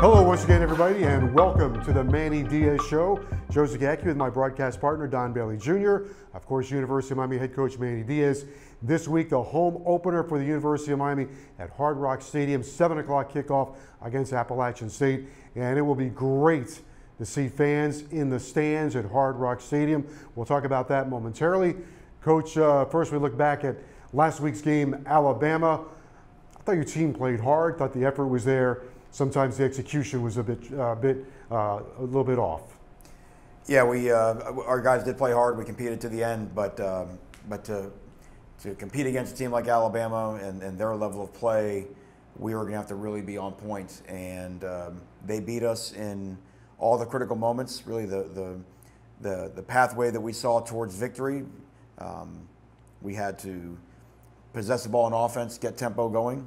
Hello, once again, everybody, and welcome to the Manny Diaz Show. Joe Zagacki with my broadcast partner, Don Bailey Jr., of course, University of Miami head coach Manny Diaz. This week, the home opener for the University of Miami at Hard Rock Stadium, 7 o'clock kickoff against Appalachian State. And it will be great to see fans in the stands at Hard Rock Stadium. We'll talk about that momentarily. Coach, uh, first we look back at last week's game, Alabama. I thought your team played hard, thought the effort was there sometimes the execution was a bit, uh, bit uh, a little bit off. Yeah, we uh, our guys did play hard. We competed to the end, but um, but to to compete against a team like Alabama and, and their level of play, we were going to have to really be on point. And um, they beat us in all the critical moments. Really, the the the, the pathway that we saw towards victory. Um, we had to possess the ball in offense, get tempo going.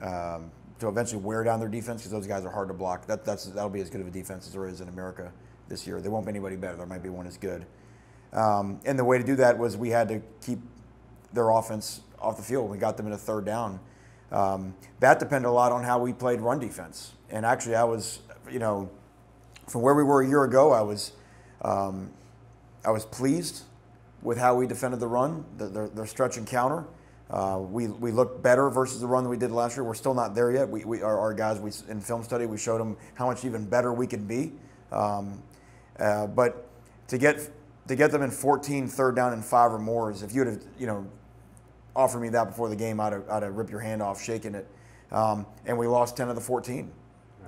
Um, to eventually wear down their defense because those guys are hard to block. That, that's that'll be as good of a defense as there is in America this year. There won't be anybody better. There might be one as good. Um, and the way to do that was we had to keep their offense off the field. We got them in a third down. Um, that depended a lot on how we played run defense. And actually, I was, you know, from where we were a year ago, I was, um, I was pleased with how we defended the run, the, their, their stretch and counter. Uh, we, we look better versus the run that we did last year. We're still not there yet. We, we our, our guys we, in film study we showed them how much even better we can be. Um, uh, but to get to get them in 14 third down and five or more is if you'd have you know offered me that before the game, I'd have, I'd have ripped your hand off shaking it. Um, and we lost 10 of the 14,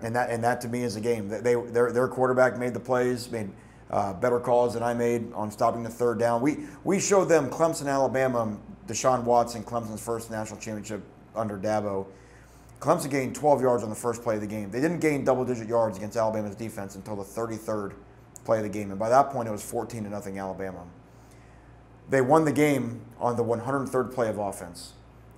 and that and that to me is a game. They their their quarterback made the plays, made uh, better calls than I made on stopping the third down. We we showed them Clemson, Alabama Deshaun Watson, Clemson's first national championship under Dabo. Clemson gained 12 yards on the first play of the game. They didn't gain double digit yards against Alabama's defense until the 33rd play of the game. And by that point, it was 14 to nothing Alabama. They won the game on the 103rd play of offense.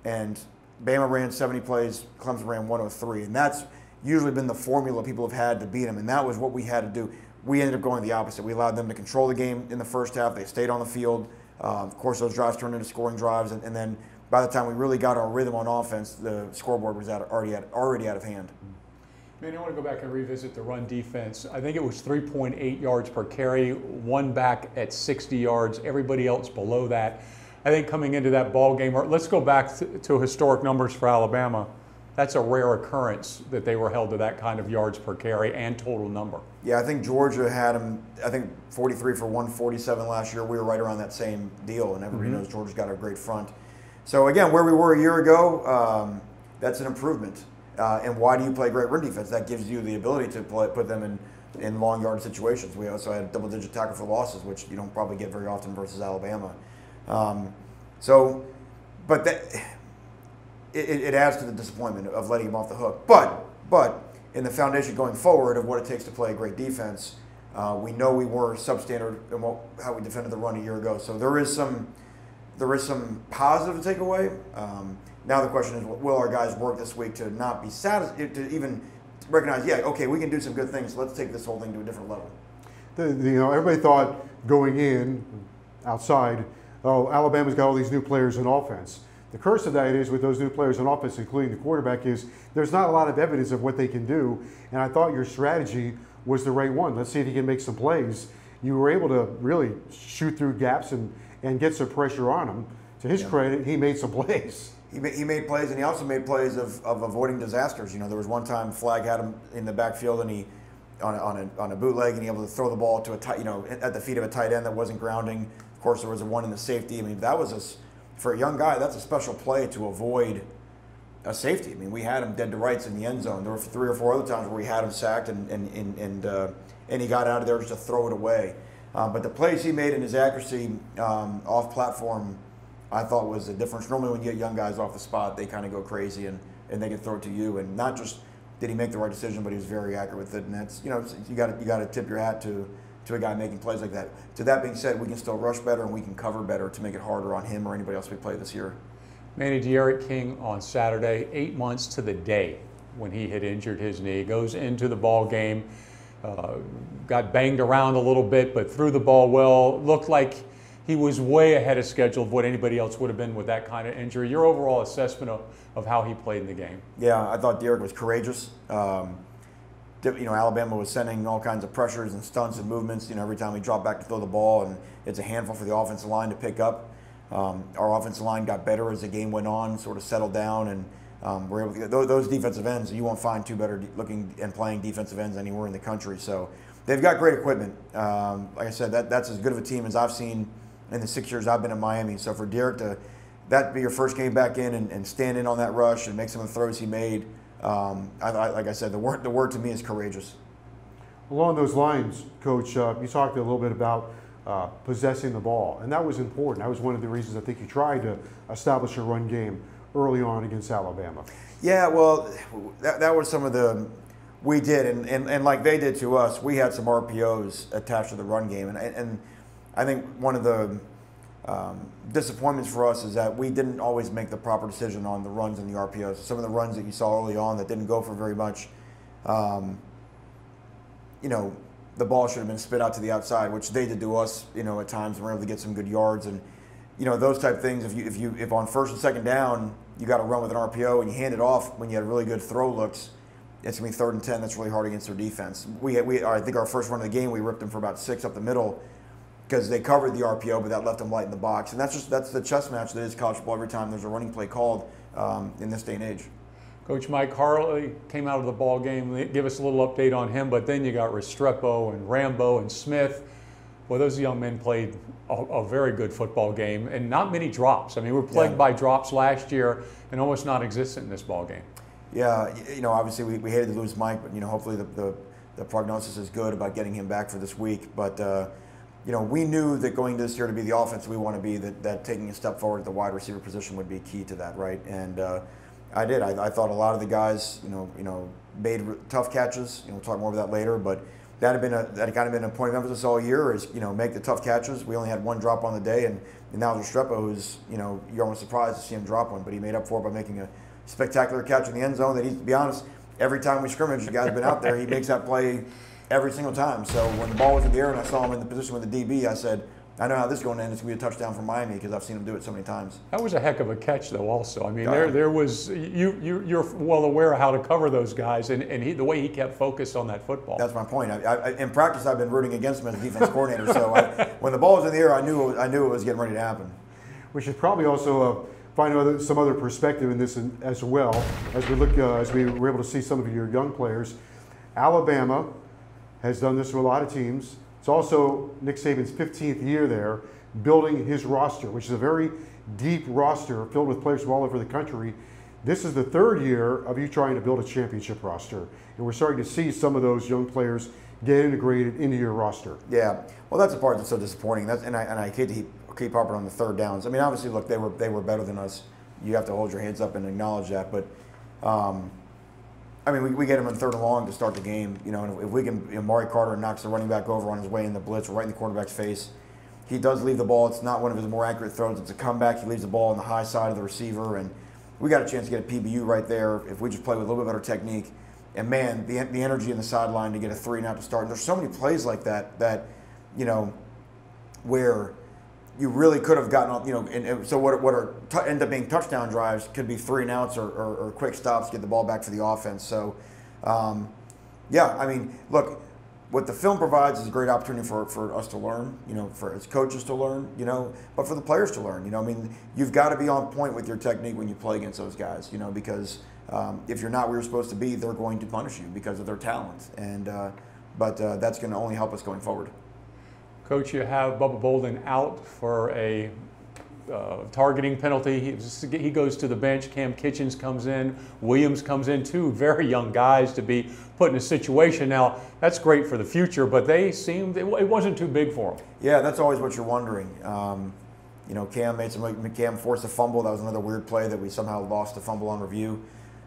And Bama ran 70 plays, Clemson ran 103. And that's usually been the formula people have had to beat them. And that was what we had to do. We ended up going the opposite. We allowed them to control the game in the first half. They stayed on the field. Uh, of course, those drives turned into scoring drives, and, and, then by the time we really got our rhythm on offense, the scoreboard was out, already out, already out of hand. Man, I want to go back and revisit the run defense. I think it was 3.8 yards per carry, one back at 60 yards, everybody else below that. I think coming into that ball game, or let's go back to, to historic numbers for Alabama that's a rare occurrence that they were held to that kind of yards per carry and total number. Yeah, I think Georgia had them. I think 43 for 147 last year. We were right around that same deal, and everybody mm-hmm. knows Georgia's got a great front. So again, where we were a year ago, um, that's an improvement. Uh, and why do you play great run defense? That gives you the ability to play, put them in in long yard situations. We also had double digit tackle for losses, which you don't probably get very often versus Alabama. Um, so, but that it, it, adds to the disappointment of letting him off the hook. But but in the foundation going forward of what it takes to play a great defense, uh, we know we were substandard in what, how we defended the run a year ago. So there is some there is some positive to take away. Um, now the question is, will our guys work this week to not be satisfied to even recognize, yeah, okay, we can do some good things. Let's take this whole thing to a different level. The, you know, everybody thought going in outside, oh, Alabama's got all these new players in offense. The curse of that is with those new players on offense, including the quarterback, is there's not a lot of evidence of what they can do. And I thought your strategy was the right one. Let's see if he can make some plays. You were able to really shoot through gaps and, and get some pressure on him. To his yeah. credit, he made some plays. He made, he made plays, and he also made plays of, of avoiding disasters. You know, there was one time Flagg had him in the backfield, and he on a, on a, on a bootleg, and he able to throw the ball to a tight, you know, at the feet of a tight end that wasn't grounding. Of course, there was a one in the safety. I mean, that was a for a young guy, that's a special play to avoid a safety. I mean, we had him dead to rights in the end zone. There were three or four other times where we had him sacked and and and and, uh, and he got out of there just to throw it away. Um, but the plays he made and his accuracy um, off platform, I thought was a difference. Normally, when you get young guys off the spot, they kind of go crazy and and they can throw it to you. And not just did he make the right decision, but he was very accurate with it. And that's you know you got to you got to tip your hat to to a guy making plays like that. To that being said, we can still rush better and we can cover better to make it harder on him or anybody else we play this year. Manny D'Eriq King on Saturday, eight months to the day when he had injured his knee, goes into the ball game, uh, got banged around a little bit, but threw the ball well. Looked like he was way ahead of schedule of what anybody else would have been with that kind of injury. Your overall assessment of, of how he played in the game? Yeah, I thought D'Eriq was courageous. Um, you know, Alabama was sending all kinds of pressures and stunts and movements. You know, every time we dropped back to throw the ball, and it's a handful for the offensive line to pick up. Um, our offensive line got better as the game went on, sort of settled down, and um, we're able to those, those defensive ends. You won't find two better looking and playing defensive ends anywhere in the country. So they've got great equipment. Um, like I said, that, that's as good of a team as I've seen in the six years I've been in Miami. So for D'Eriq to that be your first game back in and, and stand in on that rush and make some of the throws he made, um, I, I, like I said, the word the word to me is courageous. Along those lines, Coach, uh, you talked a little bit about uh, possessing the ball, and that was important. That was one of the reasons I think you tried to establish a run game early on against Alabama. Yeah, well, that, that was some of the we did, and, and, and like they did to us, we had some RPOs attached to the run game, and and I think one of the um, disappointments for us is that we didn't always make the proper decision on the runs and the RPOs. Some of the runs that you saw early on that didn't go for very much, um, you know, the ball should have been spit out to the outside, which they did to us, you know, at times. We were able to get some good yards and, you know, those type of things. If you if you if on first and second down you got to run with an RPO and you hand it off when you had really good throw looks, it's gonna be third and ten. That's really hard against their defense. We we I think our first run of the game we ripped them for about six up the middle because they covered the RPO, but that left them light in the box. And that's just that's the chess match that is college football every time there's a running play called um, in this day and age. Coach Mike Harley came out of the ball game. Give us a little update on him. But then you got Restrepo and Rambo and Smith. Well, those young men played a, a very good football game and not many drops. I mean, we were plagued yeah. by drops last year and almost non-existent in this ball game. Yeah, you know, obviously we, we hated to lose Mike, but you know, hopefully the, the, the prognosis is good about getting him back for this week. But uh, you know, we knew that going this year to be the offense we want to be, that, that taking a step forward at the wide receiver position would be key to that, right? And uh, I did. I, I, thought a lot of the guys, you know, you know, made tough catches. You know, we'll talk more about that later, but that had been a that had kind of been a point of emphasis all year is you know make the tough catches. We only had one drop on the day, and, and now Restrepo, who's you know you're almost surprised to see him drop one, but he made up for it by making a spectacular catch in the end zone. That he, to be honest, every time we scrimmage, the guy's been out there, he makes that play every single time. So when the ball was in the air and I saw him in the position with the DB, I said, I know how this is going to end. It's going to be a touchdown for Miami because I've seen him do it so many times. That was a heck of a catch, though. Also, I mean, there there was you, you you're well aware of how to cover those guys, and, and he, the way he kept focused on that football. That's my point. I, I, in practice, I've been rooting against him as a defense coordinator. So I, when the ball was in the air, I knew I knew it was getting ready to happen. We should probably also. Uh, find other, some other perspective in this as well as we look uh, as we were able to see some of your young players. Alabama has done this with a lot of teams. It's also Nick Saban's 15th year there, building his roster, which is a very deep roster filled with players from all over the country. This is the third year of you trying to build a championship roster, and we're starting to see some of those young players get integrated into your roster. Yeah, well, that's the part that's so disappointing. That's and I and I hate to keep, keep harping on the third downs. I mean, obviously, look, they were they were better than us. You have to hold your hands up and acknowledge that, but. Um, I mean, we, we get him in third and long to start the game. You know, and if we can, you know, Mari Carter knocks the running back over on his way in the blitz, right in the quarterback's face. He does leave the ball. It's not one of his more accurate throws. It's a comeback. He leaves the ball on the high side of the receiver, and we got a chance to get a PBU right there if we just play with a little bit better technique. And man, the, the energy in the sideline to get a three and out to start. And there's so many plays like that that, you know, where you really could have gotten, you know, and, and so what, what are t- end up being touchdown drives could be three and outs or, or, or quick stops, get the ball back for the offense. So, um, yeah, I mean, look, what the film provides is a great opportunity for, for us to learn, you know, for as coaches to learn, you know, but for the players to learn, you know, I mean, you've got to be on point with your technique when you play against those guys, you know, because um, if you're not where you're supposed to be, they're going to punish you because of their talent. And, uh, but uh, that's going to only help us going forward. Coach, you have Bubba Bolden out for a uh, targeting penalty. He, he, goes to the bench. Cam Kinchens comes in. Williams comes in. Two very young guys to be put in a situation. Now, that's great for the future, but they seemed, it, it wasn't too big for them. Yeah, that's always what you're wondering. Um, you know, Cam made some, Cam forced a fumble. That was another weird play that we somehow lost a fumble on review.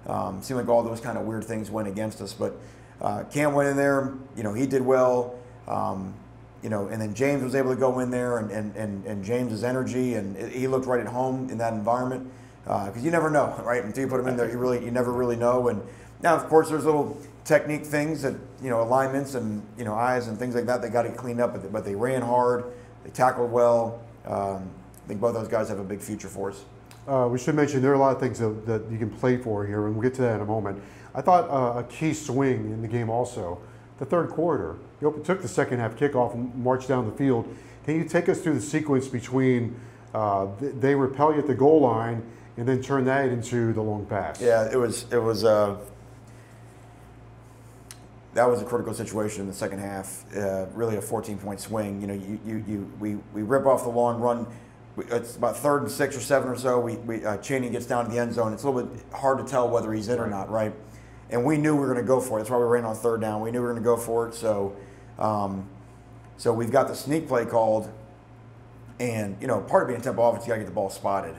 Um, seemed like all those kind of weird things went against us, but uh, Cam went in there. You know, he did well. Um, you know, and then James was able to go in there and, and, and, and James's energy, and he looked right at home in that environment. Because uh, you never know, right? Until you put him in there, you really you never really know. And now, of course, there's little technique things that you know alignments and you know eyes and things like that. They got to clean up, but they, but they ran hard, they tackled well. Um, I think both those guys have a big future for us. uh, we should mention there are a lot of things that, that, you can play for here, and we'll get to that in a moment. I thought uh, a key swing in the game also, the third quarter. You took the second half kickoff and marched down the field. Can you take us through the sequence between uh, they repel you at the goal line and then turn that into the long pass? Yeah, it was it was uh, that was a critical situation in the second half. Uh, really a 14 point swing. You know, you, you, you we, we rip off the long run. It's about third and six or seven or so. We, we uh, gets down to the end zone. It's a little bit hard to tell whether he's in or not, right? And we knew we were going to go for it. That's why we ran on third down. We knew we were going to go for it. So, um, so we've got the sneak play called, and you know, part of being a tempo offense, you got to get the ball spotted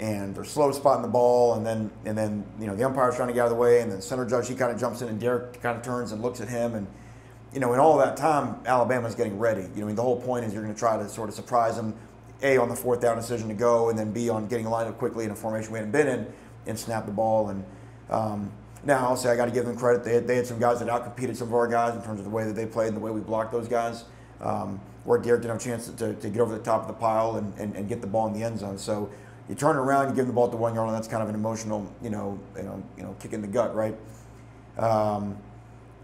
and they're slow spotting the ball, and then and then you know the umpire's trying to get out of the way, and then center judge he kind of jumps in, and D'Eriq kind of turns and looks at him, and you know in all that time Alabama's getting ready. You know, I mean the whole point is you're going to try to sort of surprise them, a on the fourth down decision to go, and then b on getting lined up quickly in a formation we hadn't been in, and snap the ball. And um, now I'll say I got to give them credit. They had, they had some guys that outcompeted some of our guys in terms of the way that they played and the way we blocked those guys. Um, where D'Eriq didn't have a chance to, to, to, get over the top of the pile and, and, and get the ball in the end zone. So you turn around, you give the ball at the one yard line. That's kind of an emotional, you know, you know, you know, kick in the gut, right? Um,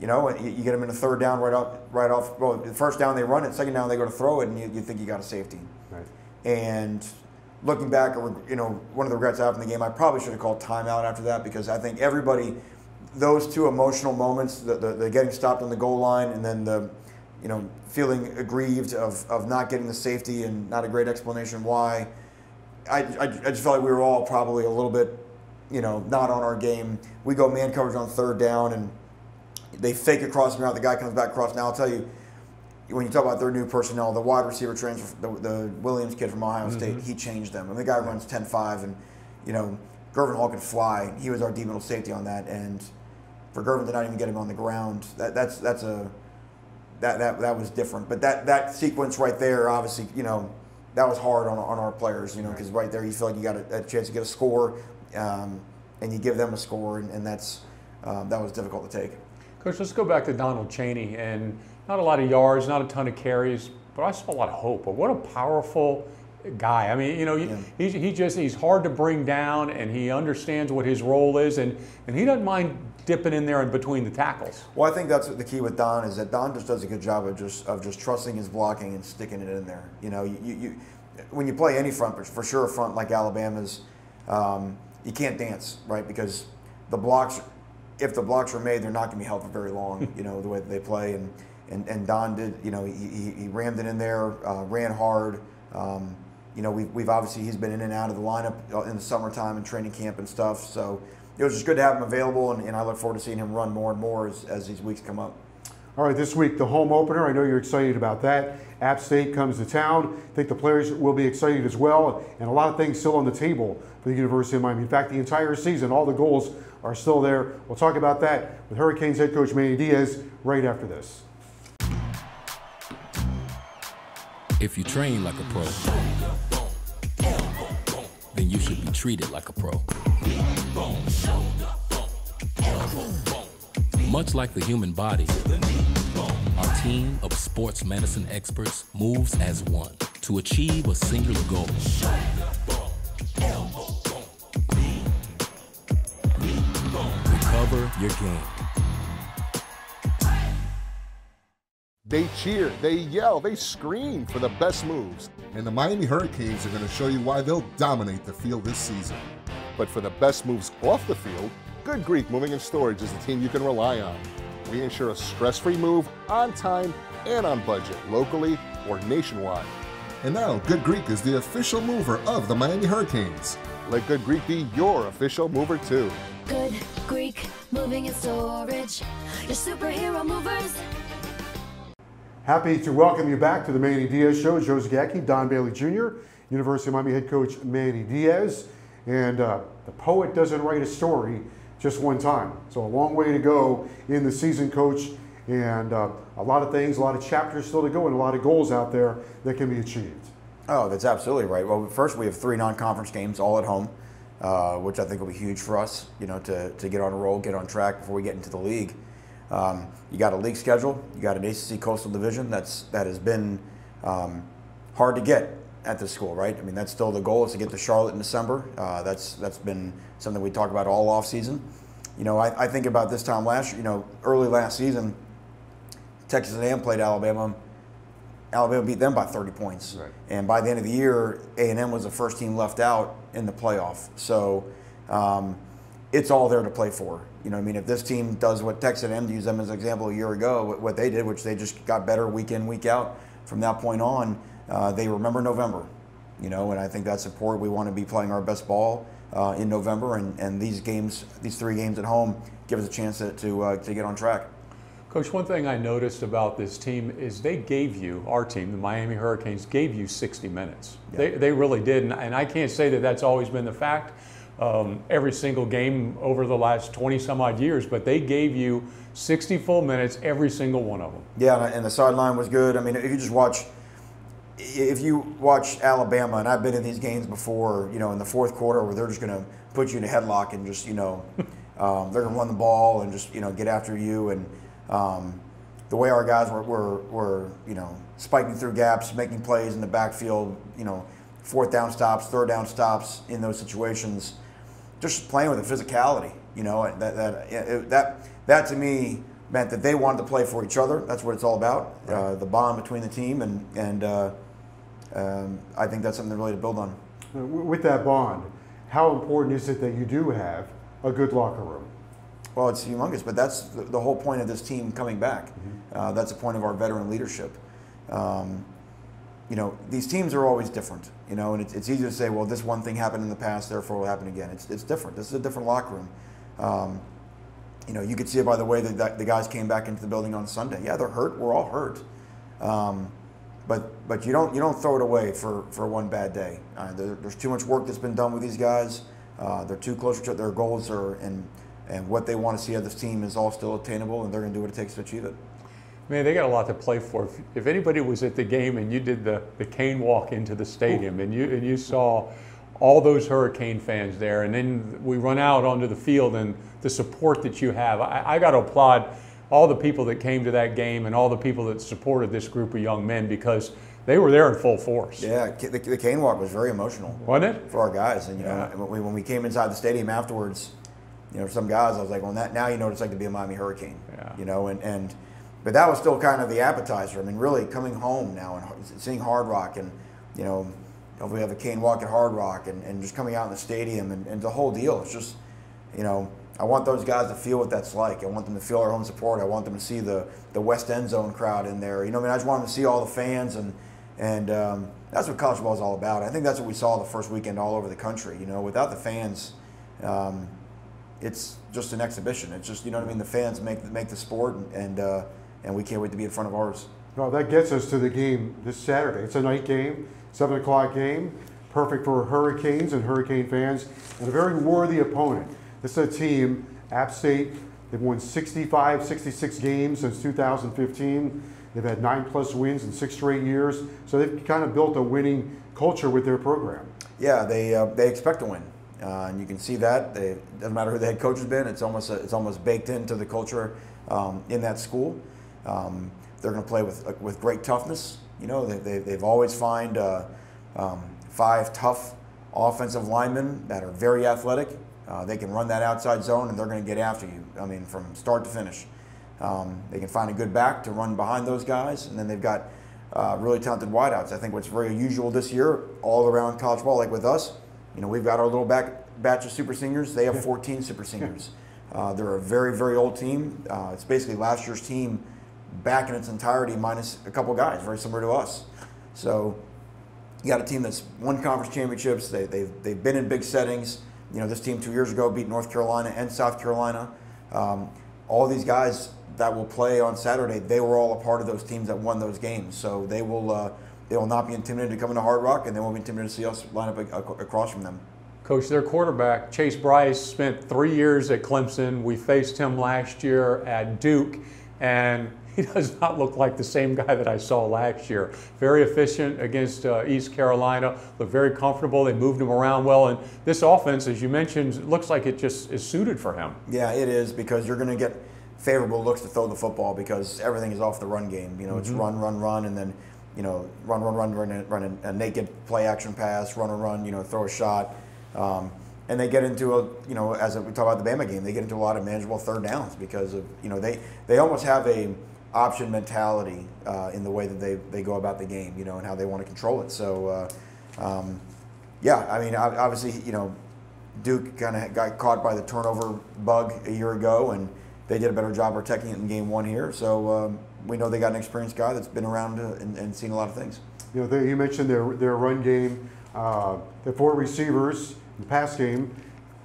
you know, you, you, get them in a third down right off, right off. Well, the first down they run it, second down they go to throw it, and you, you think you got a safety. Right. And looking back, or you know, one of the regrets I have in the game, I probably should have called timeout after that because I think everybody, those two emotional moments, the, the, the getting stopped on the goal line, and then the, you know, feeling aggrieved of, of not getting the safety and not a great explanation why I, I, I just felt like we were all probably a little bit, you know, not on our game. We go man coverage on third down, and they fake a crossing route. The guy comes back across. Now I'll tell you, when you talk about their new personnel, the wide receiver transfer, the, the Williams kid from Ohio mm-hmm. State, he changed them. And the guy runs 10-5, and you know, Gurvan Hall can fly. He was our deep middle safety on that, and for Gurvan to not even get him on the ground, that, that's that's a that, that that was different. But that that sequence right there, obviously, you know that was hard on, on our players, you know, because right. right. there you feel like you got a, a chance to get a score, um, and you give them a score, and, and that's um, that was difficult to take. Coach, let's go back to Donald Chaney and not a lot of yards, not a ton of carries, but I saw a lot of hope. But what a powerful guy. I mean, you know, yeah. he, he just he's hard to bring down, and he understands what his role is, and and he doesn't mind dipping in there and between the tackles. Well, I think that's the key with Don is that Don just does a good job of just of just trusting his blocking and sticking it in there. You know, you, you when you play any front, for sure a front like Alabama's, um, you can't dance right because the blocks, if the blocks are made, they're not going to be held for very long. you know the way that they play and. And, and Don did, you know, he, he, rammed it in there, uh, ran hard. Um, you know, we've, we've obviously, he's been in and out of the lineup uh, in the summertime and training camp and stuff. So it was just good to have him available, and, and I look forward to seeing him run more and more as, as these weeks come up. All right, this week, the home opener. I know you're excited about that. App State comes to town. I think the players will be excited as well, and a lot of things still on the table for the University of Miami. In fact, the entire season, all the goals are still there. We'll talk about that with Hurricanes head coach Manny Diaz right after this. If you train like a pro, then you should be treated like a pro. Much like the human body, our team of sports medicine experts moves as one to achieve a singular goal. Recover your game. They cheer, they yell, they scream for the best moves. And the Miami Hurricanes are going to show you why they'll dominate the field this season. But for the best moves off the field, Good Greek Moving and Storage is the team you can rely on. We ensure a stress-free move on time and on budget, locally or nationwide. And now, Good Greek is the official mover of the Miami Hurricanes. Let Good Greek be your official mover too. Good Greek Moving and Storage, your superhero movers. Happy to welcome you back to the Manny Diaz Show. Joe Zagacki, Don Bailey Jr., University of Miami head coach Manny Diaz. And uh, the poet doesn't write a story just one time. So a long way to go in the season, coach. And uh, a lot of things, a lot of chapters still to go, and a lot of goals out there that can be achieved. Oh, that's absolutely right. Well, first we have three non-conference games all at home, uh, which I think will be huge for us. You know, to, to get on a roll, get on track before we get into the league. Um, you got a league schedule. You got an ACC Coastal Division that's that has been um, hard to get. at this school, right? I mean, that's still the goal is to get to Charlotte in December. Uh, that's that's been something we talk about all off season. You know, I, I think about this time last year. You know, early last season, Texas A&M played Alabama. Alabama beat them by 30 points, Right. and by the end of the year, A&M was the first team left out in the playoff. So um, it's all there to play for. You know, what I mean, if this team does what Texas A&M, to use them as an example, a year ago, what, they did, which they just got better week in, week out. From that point on, uh, they remember November. You know, and I think that's important. We want to be playing our best ball uh, in November, and, and these games, these three games at home, give us a chance to to, uh, to get on track. Coach, one thing I noticed about this team is they gave you, our team, the Miami Hurricanes, gave you 60 minutes. They, they really did. And, and I can't say that that's always been the fact um, every single game over the last 20 some odd years, but they gave you 60 full minutes every single one of them. Yeah, and- the sideline was good. I mean, if you just watch, if you watch Alabama, and I've been in these games before, you know, in the fourth quarter where they're just going to put you in a headlock and just, you know, um, they're going to run the ball and just, you know, get after you. And um, the way our guys were, were, were, you know, spiking through gaps, making plays in the backfield, you know, fourth down stops, third down stops in those situations just playing with the physicality. You know, that that it, that that to me meant that they wanted to play for each other. That's what it's all about. Uh, the bond between the team, and and uh, um, I think that's something really to build on. Uh, With that bond, how important is it that you do have a good locker room? Well, it's humongous, but that's the, the whole point of this team coming back. Uh, that's the point of our veteran leadership. Um, you know, these teams are always different, you know, and it's, it's easy to say, well, this one thing happened in the past, therefore it will happen again. It's, it's different. This is a different locker room. Um, you know, you could see it by the way that, the guys came back into the building on Sunday. Yeah, they're hurt. We're all hurt. Um, but but you don't you don't throw it away for, for one bad day. Uh, there, there's too much work that's been done with these guys. Uh, they're too close to their goals are and and what they want to see of this team is all still attainable, and they're going to do what it takes to achieve it. Man, they got a lot to play for. If, if anybody was at the game and you did the, the cane walk into the stadium and you and you saw all those Hurricane fans there, and then we run out onto the field and the support that you have, I, I got to applaud all the people that came to that game and all the people that supported this group of young men because they were there in full force. Yeah, the, the cane walk was very emotional. Wasn't it? for our guys. And you Yeah. know, when we, came inside the stadium afterwards, you know, some guys, I was like, well, that, now you know what it's like to be a Miami Hurricane. Yeah. You know, and, and but that was still kind of the appetizer. I mean, really coming home now and seeing Hard Rock and you know, we have a cane walk at Hard Rock and, and just coming out in the stadium and, and the whole deal. It's just, you know, I want those guys to feel what that's like. I want them to feel our home support. I want them to see the, the West End Zone crowd in there. You know, I mean, I just want them to see all the fans and and um, that's what college ball is all about. I think that's what we saw the first weekend all over the country. You know, without the fans, um, it's just an exhibition. It's just you know what I mean. The fans make make the sport, and and, uh, and we can't wait to be in front of ours. Well, that gets us to the game this Saturday. It's a night game, 7 o'clock game, perfect for Hurricanes and Hurricane fans, and a very worthy opponent. This is a team, App State, they've won 65, 66 games since 2015. They've had nine plus wins in six straight years, so they've kind of built a winning culture with their program. Yeah, they uh, they expect to win, uh, and you can see that. They doesn't matter who the head coach has been. It's almost it's almost baked into the culture um, in that school. Um, they're going to play with with great toughness. You know, they, they they've always find uh, um, five tough offensive linemen that are very athletic. Uh, they can run that outside zone, and they're going to get after you. I mean, from start to finish. Um, they can find a good back to run behind those guys, and then they've got uh, really talented wideouts. I think what's very unusual this year, all around college ball, like with us, you know, we've got our little back batch of super seniors. They have 14 super seniors. Uh, they're a very, very old team. Uh, it's basically last year's team back in its entirety, minus a couple guys, very similar to us. So you got a team that's won conference championships. They, they've, they've been in big settings. You know, this team two years ago beat North Carolina and South Carolina. Um, all these guys that will play on Saturday, they were all a part of those teams that won those games. So they will uh, they will not be intimidated to come into Hard Rock, and they won't be intimidated to see us line up ac- ac- across from them. Coach, their quarterback, Chase Brice, spent three years at Clemson. We faced him last year at Duke, and he does not look like the same guy that I saw last year. Very efficient against uh, East Carolina, looked very comfortable. They moved him around well, and this offense, as you mentioned, looks like it just is suited for him. Yeah, it is because you're going to get favorable looks to throw the football because everything is off the run game. You know, it's run, run, run, and then you know, run, run, run, run, a, run a, a naked play action pass, run, and run, you know, throw a shot. Um, and they get into a, you know, as we talk about the Bama game, they get into a lot of manageable third downs because of, you know, they, they almost have a option mentality uh, in the way that they, they go about the game, you know, and how they want to control it. So, uh, um, yeah, I mean, obviously, you know, Duke kind of got caught by the turnover bug a year ago, and they did a better job protecting it in game one here. So um, we know they got an experienced guy that's been around uh, and, and seen a lot of things. You know, they, you mentioned their their run game. Uh, the four receivers in the pass game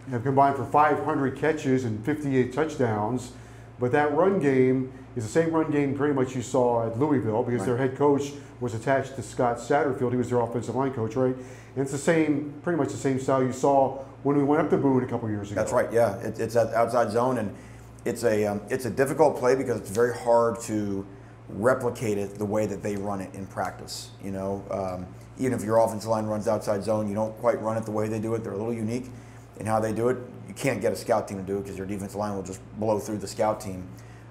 have combined for 500 catches and 58 touchdowns. But that run game is the same run game pretty much you saw at Louisville because right. their head coach was attached to Scott Satterfield. He was their offensive line coach, right? And it's the same, pretty much the same style you saw when we went up to Boone a couple years ago. That's right. Yeah, it, it's outside zone, and it's a um, it's a difficult play because it's very hard to replicate it the way that they run it in practice. You know, um, even if your offensive line runs outside zone, you don't quite run it the way they do it. They're a little unique in how they do it. You can't get a scout team to do it because your defensive line will just blow through the scout team.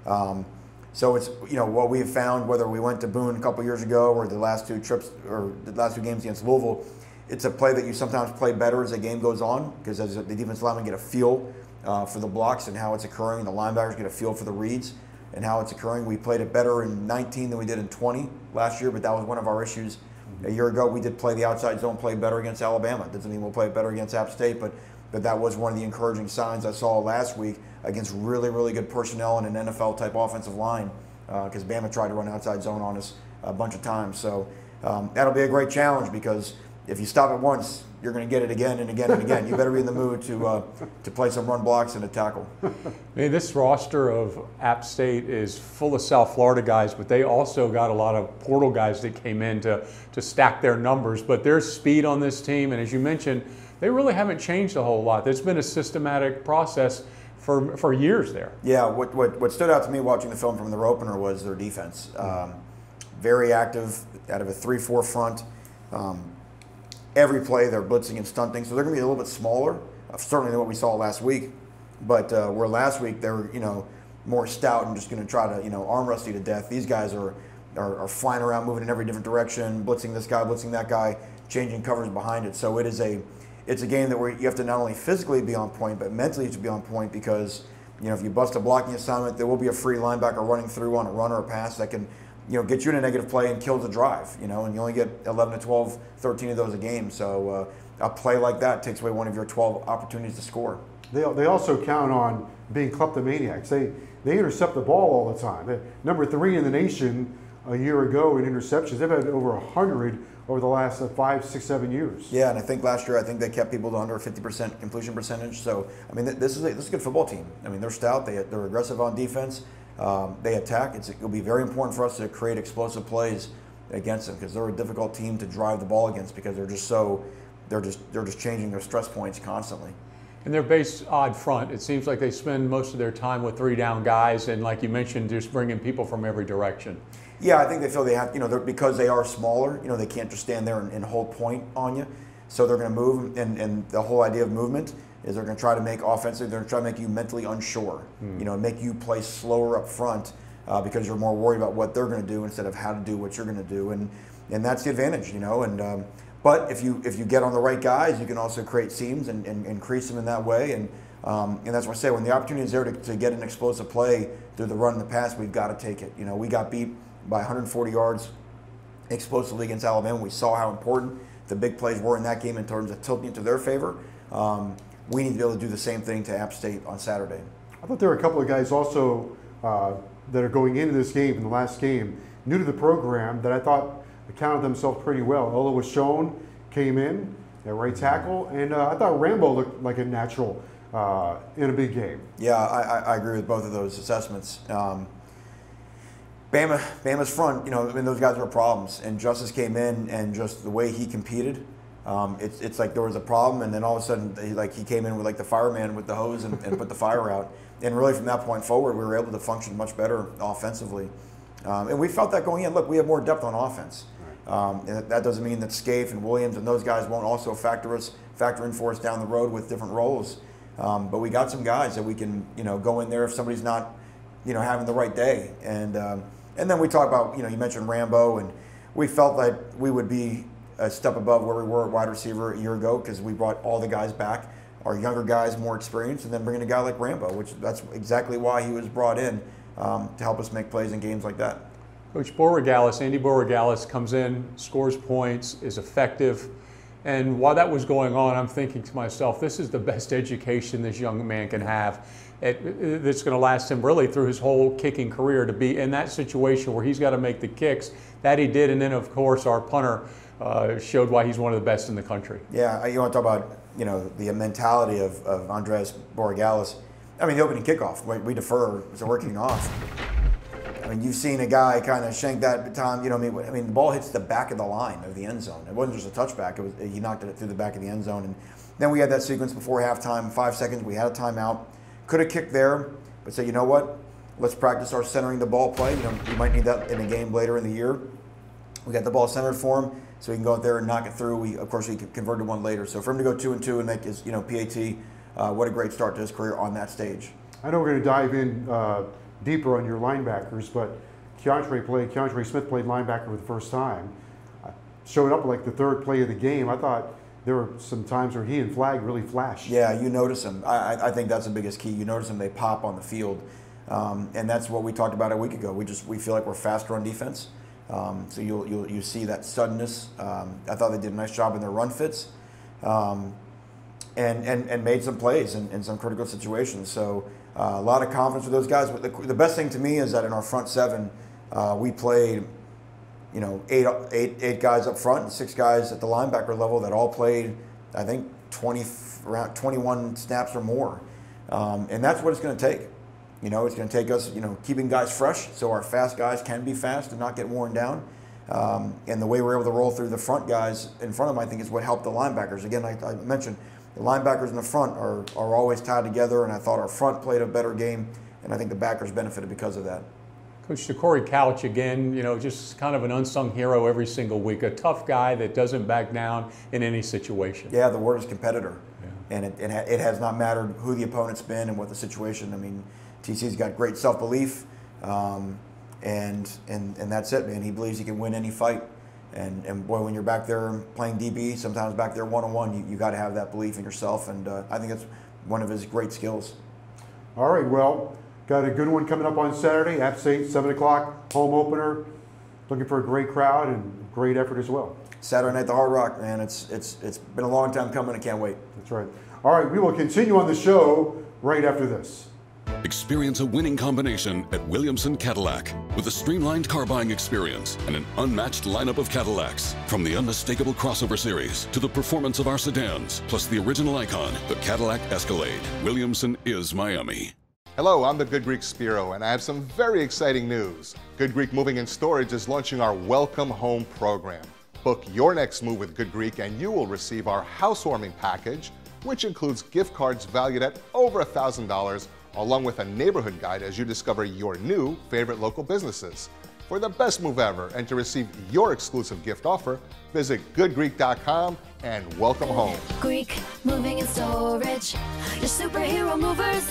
Um, so it's you know what we have found whether we went to Boone a couple years ago or the last two trips or the last two games against Louisville, it's a play that you sometimes play better as the game goes on because as the defensive linemen get a feel uh, for the blocks and how it's occurring, the linebackers get a feel for the reads and how it's occurring. We played it better in 19 than we did in 20 last year, but that was one of our issues. A year ago, we did play the outside zone play better against Alabama. Doesn't mean we'll play it better against App State, but but that was one of the encouraging signs I saw last week against really, really good personnel and an NFL type offensive line because uh, Bama tried to run outside zone on us a bunch of times. So um, that'll be a great challenge because if you stop it once, you're going to get it again and again and again. You better be in the mood to uh, to play some run blocks and a tackle. I mean, this roster of App State is full of South Florida guys, but they also got a lot of portal guys that came in to to stack their numbers. But there's speed on this team, and as you mentioned, they really haven't changed a whole lot. There's been a systematic process for for years there. Yeah, what what, what stood out to me watching the film from the opener was their defense. Um, very active out of a three-four front. Um, every play they're blitzing and stunting, so they're going to be a little bit smaller, uh, certainly than what we saw last week. But uh, where last week they were, you know, more stout and just going to try to, you know, arm rusty to death. These guys are, are, are flying around, moving in every different direction, blitzing this guy, blitzing that guy, changing covers behind it. So it is a, it's a game that where you have to not only physically be on point, but mentally to be on point because, you know, if you bust a blocking assignment, there will be a free linebacker running through on a run or a pass that can you know, get you in a negative play and kill the drive, you know, and you only get 11 to 12, 13 of those a game. So uh, a play like that takes away one of your 12 opportunities to score. They, they also count on being kleptomaniacs. They, they intercept the ball all the time. They're number three in the nation a year ago in interceptions. They've had over 100 over the last uh, five, six, seven years. Yeah, and I think last year I think they kept people to under 50% completion percentage. So I mean, this is a, this is a good football team. I mean, they're stout. They they're aggressive on defense um, they attack. It's, it'll be very important for us to create explosive plays against them because they're a difficult team to drive the ball against because they're just so they're just they're just changing their stress points constantly. And they're based odd front. It seems like they spend most of their time with three down guys, and like you mentioned, just bringing people from every direction. Yeah, I think they feel they have, you know, because they are smaller, you know, they can't just stand there and, and hold point on you. So they're going to move, and, and the whole idea of movement is they're going to try to make offensive. They're going to try to make you mentally unsure. Mm. You know, make you play slower up front uh, because you're more worried about what they're going to do instead of how to do what you're going to do, and and that's the advantage. You know, and um, but if you if you get on the right guys, you can also create seams and, and increase them in that way. And um, and that's what I say when the opportunity is there to, to get an explosive play through the run in the pass, we've got to take it. You know, we got beat by 140 yards explosively against Alabama. We saw how important the big plays were in that game in terms of tilting it to their favor. Um, we need to be able to do the same thing to App State on Saturday. I thought there were a couple of guys also uh, that are going into this game, in the last game, new to the program that I thought accounted themselves pretty well. Oluwaseun, came in at right tackle, and uh, I thought Rambo looked like a natural uh, in a big game. Yeah, I, I, agree with both of those assessments. Um, Bama, Bama's front, you know, I mean, those guys were problems, and Justice came in, and just the way he competed um, it's, it's like there was a problem, and then all of a sudden, he, like he came in with like the fireman with the hose and, and put the fire out. And really, from that point forward, we were able to function much better offensively. Um, and we felt that going in. Look, we have more depth on offense. Um, and that doesn't mean that Scaife and Williams and those guys won't also factor us factor in for us down the road with different roles. Um, but we got some guys that we can you know go in there if somebody's not you know having the right day. And um, and then we talk about you know you mentioned Rambo and we felt that we would be a step above where we were at wide receiver a year ago because we brought all the guys back, our younger guys more experienced, and then bringing a guy like Rambo, which that's exactly why he was brought in um, to help us make plays in games like that. Coach Borregales, Andy Borregales comes in, scores points, is effective. And while that was going on, I'm thinking to myself, this is the best education this young man can have. It's going to last him really through his whole kicking career to be in that situation where he's got to make the kicks. That he did. And then, of course, our punter uh, showed why he's one of the best in the country. Yeah, you want to talk about you know the mentality of, of Andres Borregales. I mean, the opening kickoff, we, we defer, so working off. I mean, you've seen a guy kind of shank that time. You know, I mean, I mean, the ball hits the back of the line of the end zone. It wasn't just a touchback; it was he knocked it through the back of the end zone. And then we had that sequence before halftime, five seconds. We had a timeout. Could have kicked there, but said, you know what? Let's practice our centering the ball play. You know, you might need that in a game later in the year. We got the ball centered for him, so he can go out there and knock it through. We, of course, we converted one later. So for him to go two and two and make his, you know, PAT, uh, what a great start to his career on that stage. I know we're going to dive in uh, deeper on your linebackers, but Keontre played, Keontre Smith played linebacker for the first time. Showed up like the third play of the game. I thought there were some times where he and Flagg really flashed. Yeah, you notice them. I, I think that's the biggest key. You notice them; they pop on the field, um, and that's what we talked about a week ago. We just we feel like we're faster on defense, um, so you'll, you'll you see that suddenness. Um, I thought they did a nice job in their run fits, um, and, and and made some plays in, in some critical situations. So uh, a lot of confidence with those guys. But the, the best thing to me is that in our front seven, uh, we played you know, eight, eight, eight guys up front and six guys at the linebacker level that all played, I think, 20, around 21 snaps or more. Um, and that's what it's going to take. You know, it's going to take us, you know, keeping guys fresh so our fast guys can be fast and not get worn down. Um, and the way we're able to roll through the front guys in front of them, I think, is what helped the linebackers. Again, like I mentioned, the linebackers in the front are, are always tied together, and I thought our front played a better game, and I think the backers benefited because of that. Coach Corey Couch, again, you know, just kind of an unsung hero every single week. A tough guy that doesn't back down in any situation. Yeah, the word is competitor. Yeah. And it, it, it, has not mattered who the opponent's been and what the situation. I mean, TC's got great self belief. Um, and, and, and that's it, man. He believes he can win any fight. And, and boy, when you're back there playing DB, sometimes back there one on one, you, you got to have that belief in yourself. And uh, I think that's one of his great skills. All right, well, Got a good one coming up on Saturday, App State, 7 o'clock, home opener. Looking for a great crowd and great effort as well. Saturday night, the Hard Rock, man. It's, it's, it's been a long time coming. I can't wait. That's right. All right, we will continue on the show right after this. Experience a winning combination at Williamson Cadillac with a streamlined car buying experience and an unmatched lineup of Cadillacs. From the unmistakable crossover series to the performance of our sedans, plus the original icon, the Cadillac Escalade. Williamson is Miami. Hello, I'm the Good Greek Spiro, and I have some very exciting news. Good Greek Moving and Storage is launching our Welcome Home program. Book your next move with Good Greek, and you will receive our housewarming package, which includes gift cards valued at over $1,000, along with a neighborhood guide as you discover your new favorite local businesses. For the best move ever and to receive your exclusive gift offer, visit goodgreek.com and welcome home. Greek Moving and Storage, your superhero movers.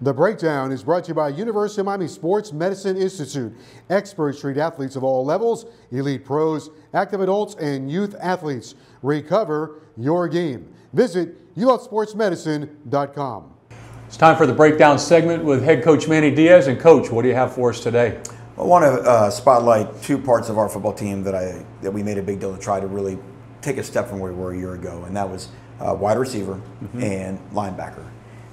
The Breakdown is brought to you by University of Miami Sports Medicine Institute. Experts treat athletes of all levels, elite pros, active adults, and youth athletes. Recover your game. Visit ulovsportsmedicine.com. It's time for the Breakdown segment with head coach Manny Diaz. And coach, what do you have for us today? I want to uh, spotlight two parts of our football team that I that we made a big deal to try to really take a step from where we were a year ago, and that was uh, wide receiver mm-hmm. and linebacker.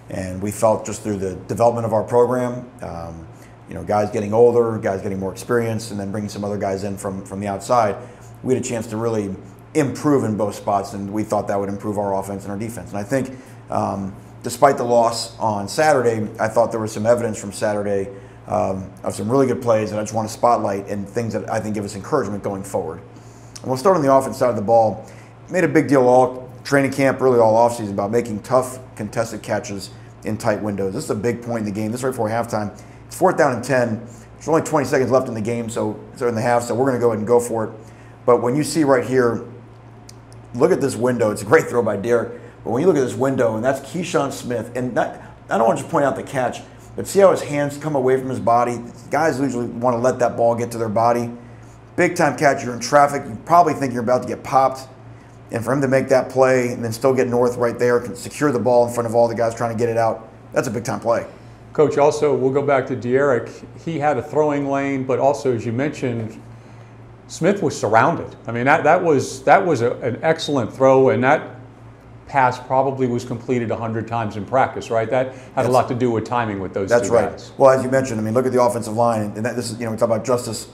And we felt just through the development of our program, um, you know, guys getting older, guys getting more experience, and then bringing some other guys in from, from the outside, we had a chance to really improve in both spots, and we thought that would improve our offense and our defense. And I think, um, despite the loss on Saturday, I thought there was some evidence from Saturday um, of some really good plays that I just want to spotlight and things that I think give us encouragement going forward. And we'll start on the offense side of the ball. Made a big deal all training camp, really all offseason, about making tough contested catches in tight windows. This is a big point in the game. This is right before halftime. It's fourth down and 10. There's only 20 seconds left in the game, so, so in the half, so we're going to go ahead and go for it. But when you see right here, look at this window. It's a great throw by D'Eriq. But when you look at this window, and that's Keyshawn Smith, and I don't want to just point out the catch, but see how his hands come away from his body? Guys usually want to let that ball get to their body. big time catch. You're in traffic. You probably think you're about to get popped. And for him to make that play and then still get north right there, can secure the ball in front of all the guys trying to get it out, that's a big time play. Coach, also, we'll go back to D'Eriq. He had a throwing lane, but also, as you mentioned, Smith was surrounded. I mean, that, that was, that was a, an excellent throw, and that pass probably was completed 100 times in practice, right? That had That's- a lot to do with timing with those That's right. guys. Well, as you mentioned, I mean, look at the offensive line, and that, this is you know we talk about justice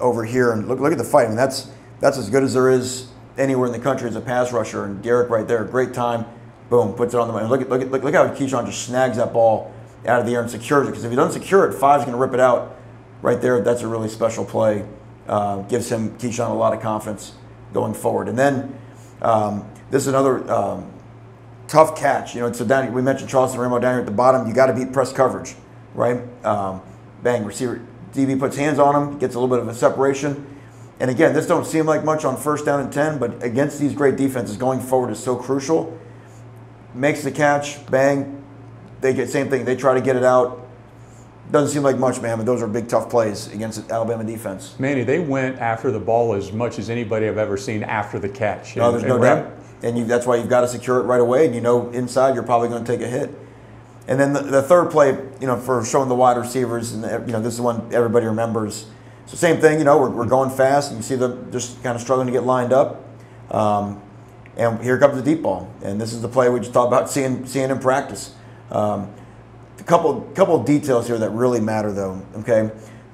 over here, and look look at the fight. I mean, that's that's as good as there is anywhere in the country as a pass rusher. And D'Eriq right there, great time, boom, puts it on the money. Look at look at look, look how Keyshawn just snags that ball out of the air and secures it. Because if he doesn't secure it, Five's going to rip it out right there. That's a really special play. Uh, gives him Keyshawn a lot of confidence going forward. And then um, this is another. Um, tough catch. You know, so down we mentioned Charleston Rambo down here at the bottom. You got to beat press coverage, right? Um, bang, receiver DB puts hands on him, gets a little bit of a separation. And again, this don't seem like much on first down and ten, but against these great defenses, going forward is so crucial. Makes the catch, bang. They get same thing. They try to get it out. Doesn't seem like much, man, but those are big, tough plays against the Alabama defense. Manny, they went after the ball as much as anybody I've ever seen after the catch. No, And- there's no doubt. And you, that's why you've got to secure it right away. And you know inside you're probably going to take a hit. And then the, the third play, you know, for showing the wide receivers, and you know this is one everybody remembers. So same thing, you know, we're, we're going fast, you see them just kind of struggling to get lined up. Um, and here comes the deep ball, and this is the play we just talked about seeing seeing in practice. Um, a couple couple details here that really matter, though. Okay,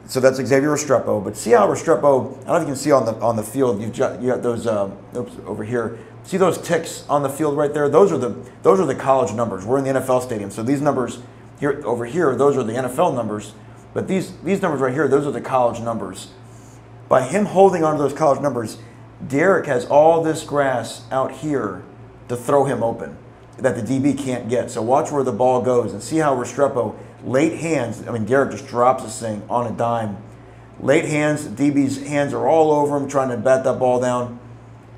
so that's Xavier Restrepo, but see how Restrepo? I don't know if you can see on the on the field. You've got you got those uh, oops, over here. See those ticks on the field right there? Those are the those are the college numbers. We're in the NFL stadium, so these numbers here over here, those are the NFL numbers. But these these numbers right here, those are the college numbers. By him holding on to those college numbers, D'Eriq has all this grass out here to throw him open that the DB can't get. So watch where the ball goes and see how Restrepo late hands. I mean, D'Eriq just drops this thing on a dime. Late hands, DB's hands are all over him trying to bat that ball down.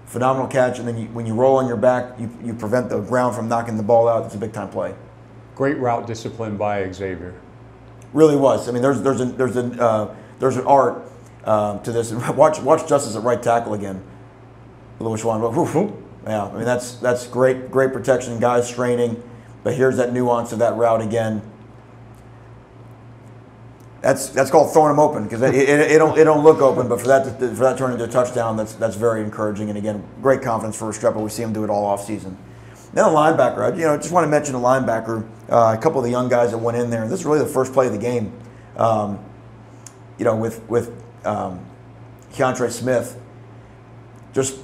Phenomenal catch, and then you, when you roll on your back, you, you prevent the ground from knocking the ball out. It's a big time play. Great route discipline by Xavier. Really was. I mean, there's there's a, there's an uh, there's an art uh, to this. Watch watch Justice at right tackle again. Louis Schwan. Yeah, I mean that's that's great great protection. Guys straining, but here's that nuance of that route again. That's that's called throwing them open because it, it, it don't it don't look open, but for that to, for that to turn into a touchdown, that's that's very encouraging. And again, great confidence for Restrepo. We see him do it all off season. Then a linebacker, I, you know, just want to mention a linebacker. Uh, a couple of the young guys that went in there. This is really the first play of the game. Um, you know, with with um, Keontra Smith, just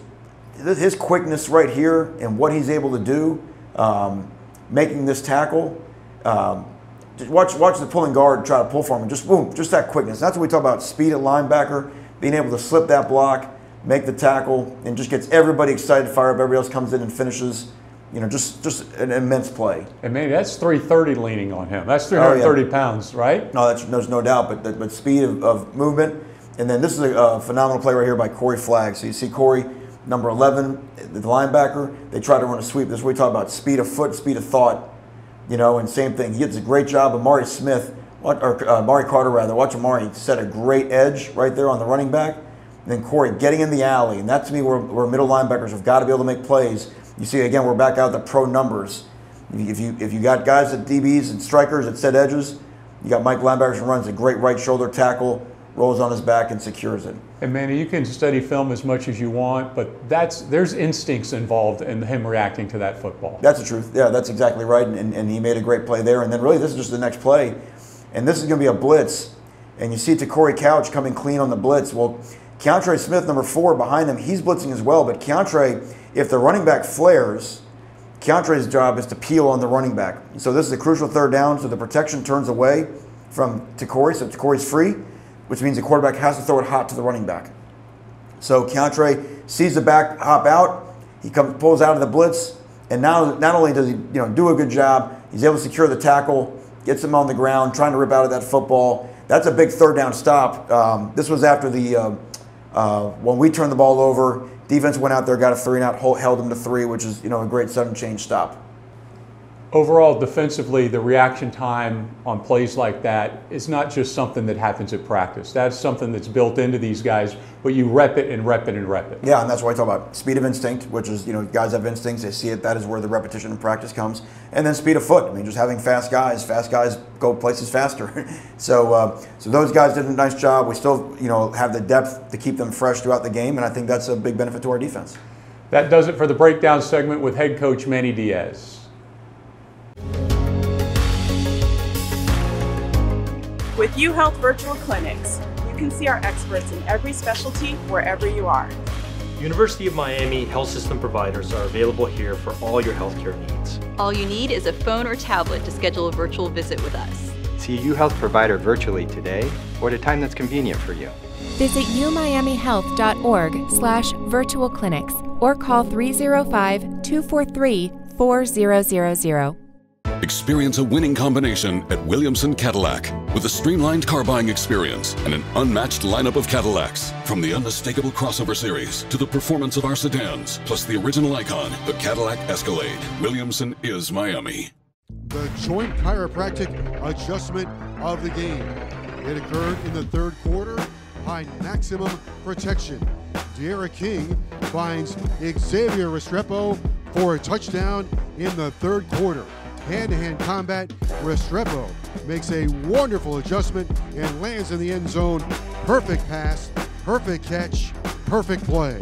his quickness right here and what he's able to do, um, making this tackle. Um, just watch watch the pulling guard try to pull for him. Just boom, just that quickness. That's what we talk about speed at linebacker, being able to slip that block, make the tackle, and just gets everybody excited. Fire up. Everybody else comes in and finishes. You know, just just an immense play. And Manny, that's 330 leaning on him. That's Oh, yeah. 330 pounds, right? No, that's, there's no doubt, but but speed of, of movement, and then this is a, a phenomenal play right here by Corey Flagg. So you see Corey, number 11, the linebacker. They try to run a sweep. This is what we talk about: speed of foot, speed of thought. You know, and same thing. He gets a great job. Amari Smith, or uh, Amari Carter rather. Watch Amari set a great edge right there on the running back. And then Corey getting in the alley, and that to me where, where middle linebackers have got to be able to make plays. You see again, we're back out the pro numbers. If you if you got guys at DBs and strikers at set edges, you got Mike linebackers who runs a great right shoulder tackle, rolls on his back and secures it. And Manny, you can study film as much as you want, but that's there's instincts involved in him reacting to that football. That's the truth. Yeah, that's exactly right. And, and, he made a great play there. And then really, this is just the next play, and this is going to be a blitz. And you see to Corey Couch coming clean on the blitz. Well, Keontra Smith, number four, behind him, he's blitzing as well. But Keontra, if the running back flares, Keontra's job is to peel on the running back. So this is a crucial third down. So the protection turns away from Corey. So Corey's free, which means the quarterback has to throw it hot to the running back. So Keontra sees the back hop out. He comes pulls out of the blitz, and now not only does he you know do a good job, he's able to secure the tackle, gets him on the ground, trying to rip out of that football. That's a big third down stop. Um, this was after the uh, uh, when we turned the ball over. Defense went out there, got a three and out, held them to three, which is you know a great sudden change stop. Overall, defensively, the reaction time on plays like that is not just something that happens at practice. That's something that's built into these guys, but you rep it and rep it and rep it. Yeah, and that's why I talk about speed of instinct, which is, you know, guys have instincts, they see it, that is where the repetition and practice comes. And then speed of foot. I mean, just having fast guys, fast guys go places faster. so, uh, so those guys did a nice job. We still, you know, have the depth to keep them fresh throughout the game, and I think that's a big benefit to our defense. That does it for the breakdown segment with head coach Manny Diaz. With UHealth Virtual Clinics, you can see our experts in every specialty wherever you are. University of Miami health system providers are available here for all your healthcare needs. All you need is a phone or tablet to schedule a virtual visit with us. See a UHealth provider virtually today or at a time that's convenient for you. Visit umiamihealth.org slash virtual clinics or call 305-243-4000. Experience a winning combination at Williamson Cadillac with a streamlined car buying experience and an unmatched lineup of Cadillacs. From the unmistakable crossover series to the performance of our sedans, plus the original icon, the Cadillac Escalade. Williamson is Miami. The joint chiropractic adjustment of the game. It occurred in the third quarter behind maximum protection. D'Eriq King finds Xavier Restrepo for a touchdown in the third quarter hand-to-hand combat, Restrepo makes a wonderful adjustment and lands in the end zone. Perfect pass, perfect catch, perfect play.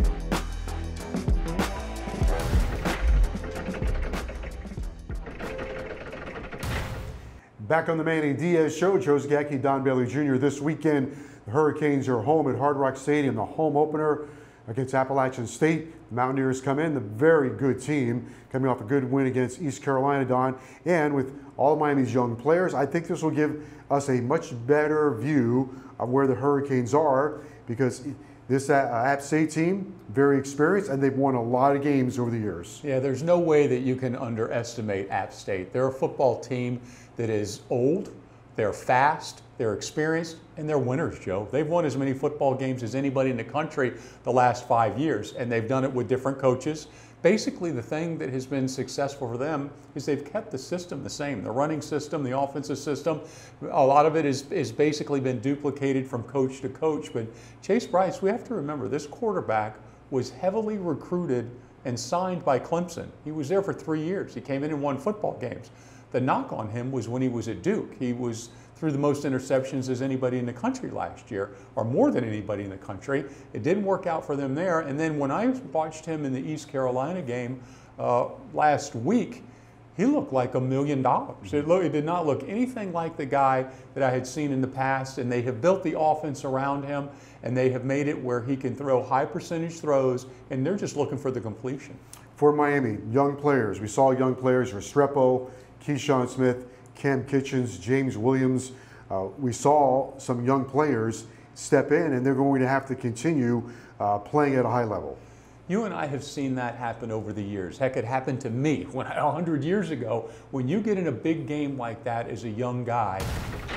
Back on the Manny Diaz Show, Joe Zagacki, Don Bailey Jr. This weekend, the Hurricanes are home at Hard Rock Stadium, the home opener against Appalachian State. Mountaineers come in, the very good team, coming off a good win against East Carolina, Don. And with all Miami's young players, I think this will give us a much better view of where the Hurricanes are because this uh, App State team, very experienced, and they've won a lot of games over the years. Yeah, there's no way that you can underestimate App State. They're a football team that is old, they're fast, they're experienced, and they're winners, Joe. They've won as many football games as anybody in the country the last five years, and they've done it with different coaches. Basically, the thing that has been successful for them is they've kept the system the same. The running system, the offensive system, a lot of it is, is basically been duplicated from coach to coach. But Chase Brice, we have to remember, this quarterback was heavily recruited and signed by Clemson. He was there for three years. He came in and won football games. The knock on him was when he was at Duke. He was threw the most interceptions as anybody in the country last year, or more than anybody in the country. It didn't work out for them there. And then when I watched him in the East Carolina game uh, last week, he looked like a million dollars. It, it did not look anything like the guy that I had seen in the past, and they have built the offense around him, and they have made it where he can throw high percentage throws, and they're just looking for the completion. For Miami, young players, we saw young players, Restrepo, Keyshawn Smith, Cam Kinchens, James Williams. Uh, we saw some young players step in, and they're going to have to continue uh, playing at a high level. You and I have seen that happen over the years. Heck, it happened to me when 100 years ago. When you get in a big game like that as a young guy,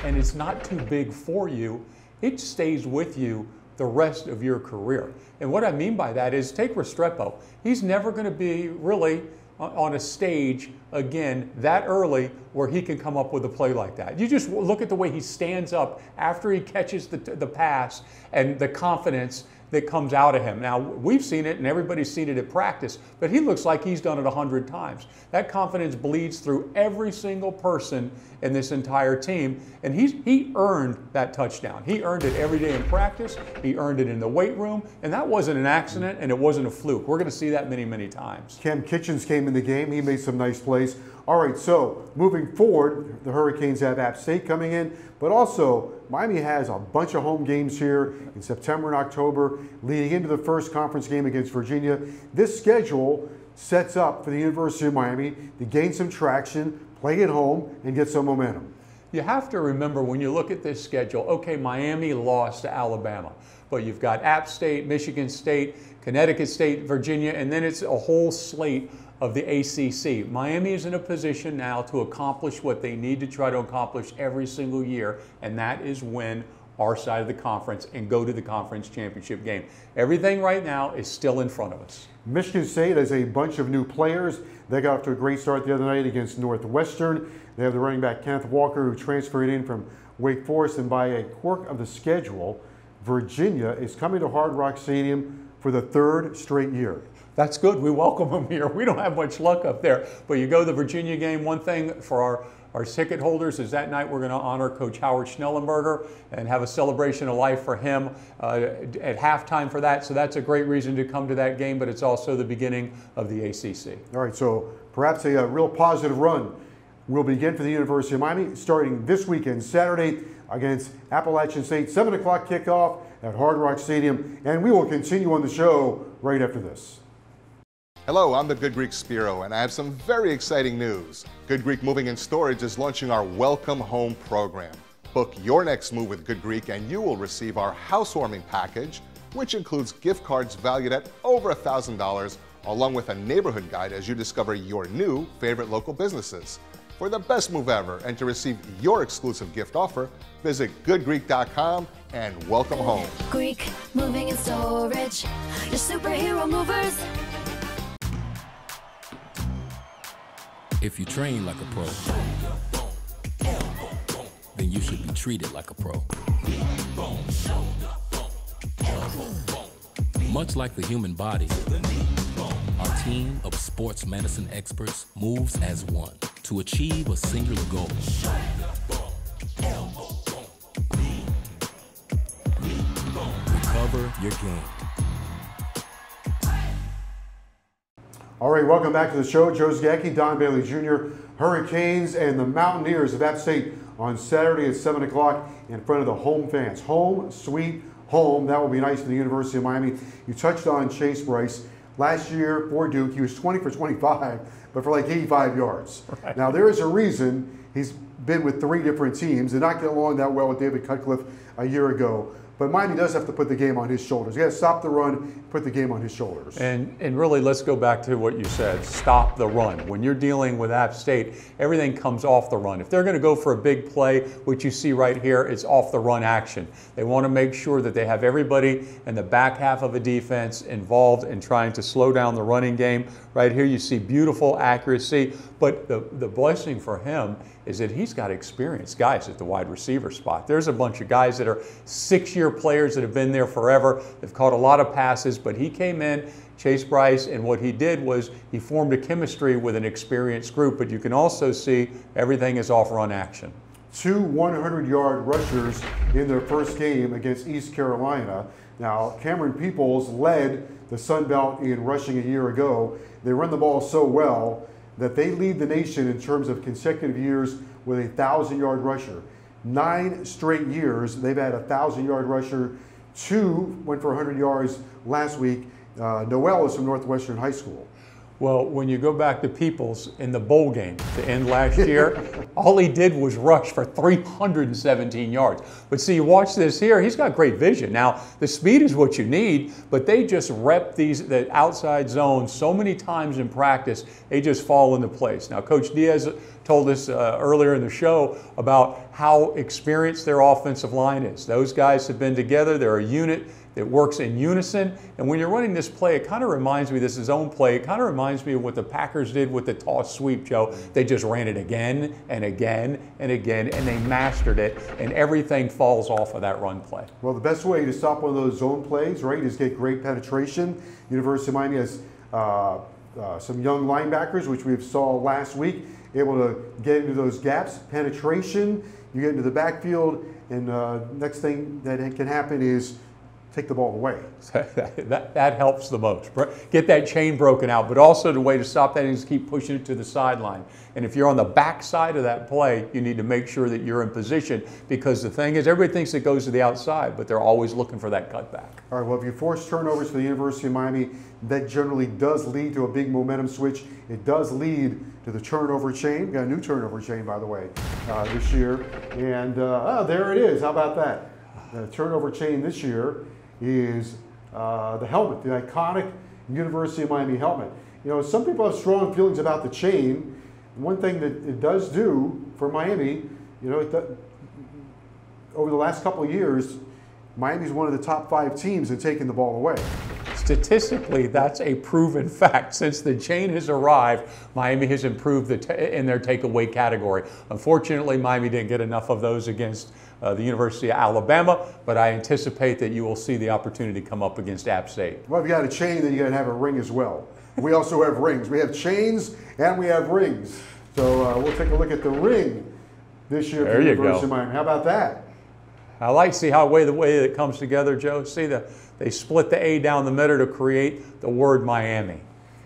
and it's not too big for you, it stays with you the rest of your career. And what I mean by that is take Restrepo. He's never going to be really on a stage again that early where he can come up with a play like that. You just look at the way he stands up after he catches the, the pass and the confidence that comes out of him. Now, we've seen it and everybody's seen it at practice, but he looks like he's done it a hundred times. That confidence bleeds through every single person in this entire team, and he's, he earned that touchdown. He earned it every day in practice, he earned it in the weight room, and that wasn't an accident and it wasn't a fluke. We're going to see that many, many times. Cam Kinchens came in the game, he made some nice plays. All right, so moving forward, the Hurricanes have App State coming in, but also Miami has a bunch of home games here in September and October, leading into the first conference game against Virginia. This schedule sets up for the University of Miami to gain some traction, play at home, and get some momentum. You have to remember when you look at this schedule, okay, Miami lost to Alabama, but you've got App State, Michigan State, Connecticut State, Virginia, and then it's a whole slate of the ACC. Miami is in a position now to accomplish what they need to try to accomplish every single year, and that is win our side of the conference and go to the conference championship game. Everything right now is still in front of us. Michigan State has a bunch of new players. They got off to a great start the other night against Northwestern. They have the running back Kenneth Walker, who transferred in from Wake Forest, and by a quirk of the schedule, Virginia is coming to Hard Rock Stadium for the third straight year. That's good. We welcome them here. We don't have much luck up there, but you go to the Virginia game. One thing for our our ticket holders is that night we're going to honor Coach Howard Schnellenberger and have a celebration of life for him uh, at halftime for that. So that's a great reason to come to that game, but it's also the beginning of the ACC. All right, so perhaps a, a real positive run will begin for the University of Miami starting this weekend, Saturday against Appalachian State, 7 o'clock kickoff at Hard Rock Stadium, and we will continue on the show right after this. Hello, I'm the Good Greek Spiro, and I have some very exciting news. Good Greek Moving and Storage is launching our Welcome Home program. Book your next move with Good Greek, and you will receive our housewarming package, which includes gift cards valued at over $1,000, along with a neighborhood guide as you discover your new favorite local businesses. For the best move ever and to receive your exclusive gift offer, visit goodgreek.com and welcome home. Greek moving and storage. Your superhero movers. If you train like a pro, then you should be treated like a pro. Much like the human body, our team of sports medicine experts moves as one to achieve a singular goal. Recover your game. All right, welcome back to the show. Joe Zagacki, Don Bailey Jr., Hurricanes, and the Mountaineers of App State on Saturday at 7 o'clock in front of the home fans. Home, sweet home. That will be nice for the University of Miami. You touched on Chase Brice. Last year for Duke, he was 20 for 25, but for like 85 yards. Right. Now, there is a reason he's been with three different teams. Did not get along that well with David Cutcliffe a year ago. But Miami does have to put the game on his shoulders. He has to stop the run, put the game on his shoulders. And and really, let's go back to what you said. Stop the run. When you're dealing with App State, everything comes off the run. If they're going to go for a big play, which you see right here, it's off the run action. They want to make sure that they have everybody in the back half of a defense involved in trying to slow down the running game. Right here, you see beautiful accuracy. But the, the blessing for him is that he's got experienced guys at the wide receiver spot. There's a bunch of guys that are six year players that have been there forever. They've caught a lot of passes, but he came in, Chase Brice, and what he did was he formed a chemistry with an experienced group. But you can also see everything is off run action. Two 100 yard rushers in their first game against East Carolina. Now, Camerun Peoples led the Sun Belt in rushing a year ago. They run the ball so well that they lead the nation in terms of consecutive years with a thousand yard rusher. Nine straight years they've had a thousand yard rusher. Two went for 100 yards last week. Uh, Noel is from Northwestern High School. Well, when you go back to Peoples in the bowl game to end last year, all he did was rush for 317 yards. But see, you watch this here, he's got great vision. Now, the speed is what you need, but they just rep these the outside zones so many times in practice, they just fall into place. Now, Coach Diaz told us uh, earlier in the show about how experienced their offensive line is. Those guys have been together, they're a unit that works in unison. And when you're running this play, it kind of reminds me, this is own play, it kind of reminds me of what the Packers did with the toss sweep, Joe. They just ran it again and again and again, and they mastered it, and everything falls off of that run play. Well, the best way to stop one of those zone plays, right, is get great penetration. University of Miami has uh, uh, some young linebackers, which we saw last week, able to get into those gaps. Penetration, you get into the backfield, and uh, next thing that can happen is take the ball away. that, that helps the most. Get that chain broken out, but also the way to stop that is keep pushing it to the sideline. And if you're on the back side of that play, you need to make sure that you're in position because the thing is, everybody thinks it goes to the outside, but they're always looking for that cutback. All right, well, if you force turnovers for the University of Miami, that generally does lead to a big momentum switch. It does lead to the turnover chain. We got a new turnover chain, by the way, uh, this year. And uh, oh, there it is. How about that? The turnover chain this year is uh, the helmet, the iconic University of Miami helmet. You know, some people have strong feelings about the chain. One thing that it does do for Miami, you know, over the last couple of years, Miami's one of the top five teams in taking the ball away. Statistically, that's a proven fact. Since the chain has arrived, Miami has improved the in their takeaway category. Unfortunately, Miami didn't get enough of those against the University of Alabama, but I anticipate that you will see the opportunity come up against App State. Well, if you got a chain, then you got to have a ring as well. We also have rings. We have chains and we have rings. So uh, we'll take a look at the ring this year there for the University go. of Miami. How about that? I like to see how way the way it comes together, Joe. See the they split the A down the middle to create the word Miami.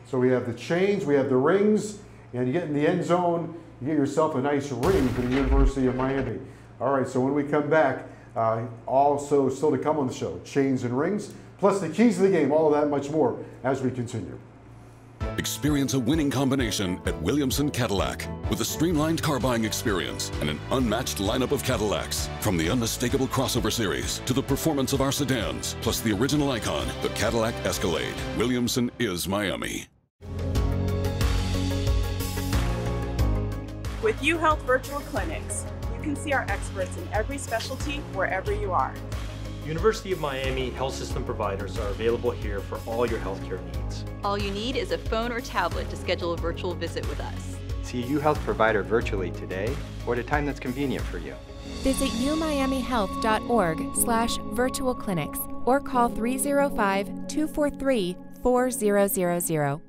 So we have the chains, we have the rings, and you get in the end zone, you get yourself a nice ring for the University of Miami. All right, so when we come back, uh, also still to come on the show, chains and rings, plus the keys to the game, all of that much more as we continue. Experience a winning combination at Williamson Cadillac with a streamlined car buying experience and an unmatched lineup of Cadillacs. From the unmistakable crossover series to the performance of our sedans, plus the original icon, the Cadillac Escalade. Williamson is Miami. With UHealth Virtual Clinics, you can see our experts in every specialty wherever you are. University of Miami health system providers are available here for all your healthcare needs. All you need is a phone or tablet to schedule a virtual visit with us. See a UHealth provider virtually today or at a time that's convenient for you. Visit umiamihealth.org slash virtual clinics or call 305-243-4000.